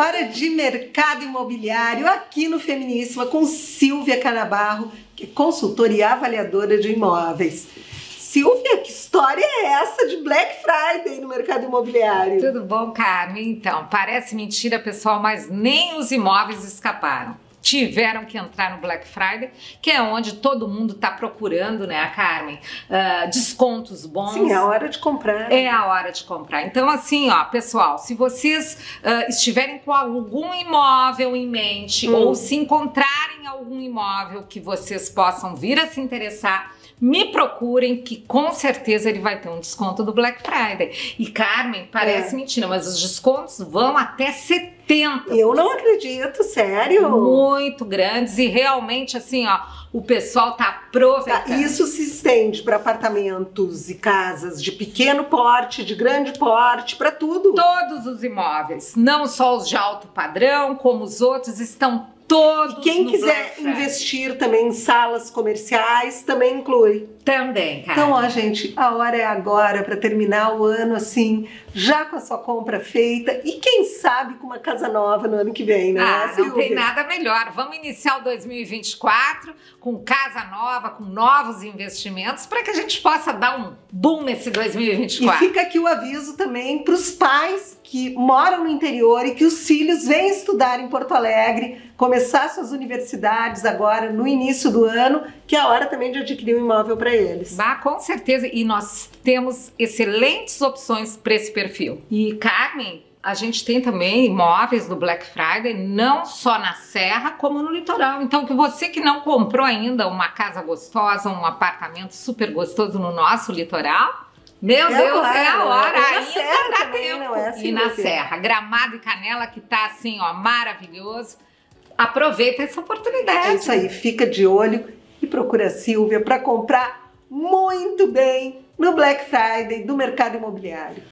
hora de mercado imobiliário aqui no Feminíssima com Silvia Canabarro, que é consultora e avaliadora de imóveis. Silvia, que história é essa de Black Friday no mercado imobiliário? Tudo bom, Carmen? Então, parece mentira, pessoal, mas nem os imóveis escaparam tiveram que entrar no Black Friday, que é onde todo mundo está procurando, né, a Carmen? Uh, descontos bons. Sim, é a hora de comprar. É a hora de comprar. Então, assim, ó, pessoal, se vocês uh, estiverem com algum imóvel em mente hum. ou se encontrarem algum imóvel que vocês possam vir a se interessar, me procurem que com certeza ele vai ter um desconto do Black Friday. E Carmen, parece é. mentira, mas os descontos vão até 70 eu não acredito, sério. Muito grandes e realmente assim, ó, o pessoal tá aproveitando. Tá, isso se estende para apartamentos e casas de pequeno porte, de grande porte, para tudo. Todos os imóveis, não só os de alto padrão, como os outros estão todos. E quem quiser investir também em salas comerciais também inclui. Também, cara. Então, ó, gente, a hora é agora para terminar o ano assim, já com a sua compra feita e quem sabe com uma casa nova no ano que vem, né? Ah, não tem nada melhor. Vamos iniciar o 2024 com casa nova, com novos investimentos para que a gente possa dar um boom nesse 2024. E fica aqui o aviso também para os pais que moram no interior e que os filhos vêm estudar em Porto Alegre, começar suas universidades agora no início do ano, que é a hora também de adquirir um imóvel para eles. Bah, com certeza. E nós temos excelentes opções para esse perfil. E Carmen, a gente tem também imóveis do Black Friday, não só na Serra, como no litoral. Então, que você que não comprou ainda uma casa gostosa, um apartamento super gostoso no nosso litoral, meu é Deus, é a hora, é ainda serra dá tempo. É assim e na Serra, Gramado e Canela, que tá assim, ó, maravilhoso. Aproveita essa oportunidade. É isso aí, fica de olho e procura a Silvia para comprar muito bem no Black Friday do mercado imobiliário.